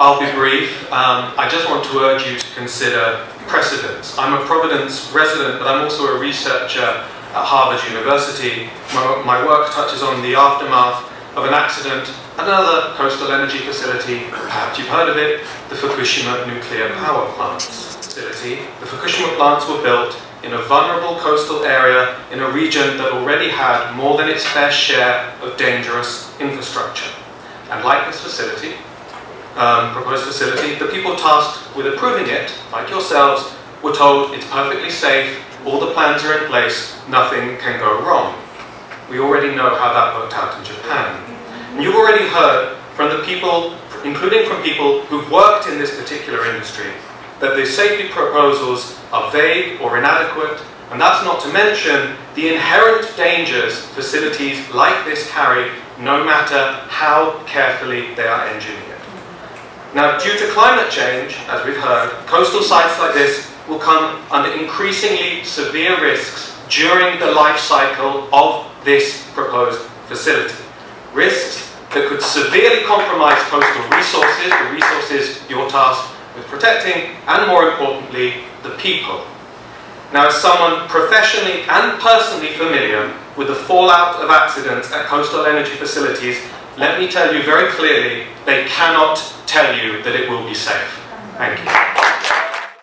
I'll be brief. Um, I just want to urge you to consider precedents. I'm a Providence resident, but I'm also a researcher at Harvard University. My, my work touches on the aftermath of an accident at another coastal energy facility, perhaps you've heard of it, the Fukushima nuclear power plant facility. The Fukushima plants were built in a vulnerable coastal area in a region that already had more than its fair share of dangerous infrastructure. And like this facility, um, proposed facility, the people tasked with approving it, like yourselves, were told it's perfectly safe, all the plans are in place, nothing can go wrong. We already know how that worked out in Japan. And you've already heard from the people, including from people who've worked in this particular industry, that the safety proposals are vague or inadequate, and that's not to mention the inherent dangers facilities like this carry, no matter how carefully they are engineered. Now, due to climate change, as we've heard, coastal sites like this will come under increasingly severe risks during the life cycle of this proposed facility. Risks that could severely compromise coastal resources, the resources you're tasked with protecting, and more importantly, the people. Now, as someone professionally and personally familiar with the fallout of accidents at coastal energy facilities, let me tell you very clearly, they cannot tell you that it will be safe. Thank you.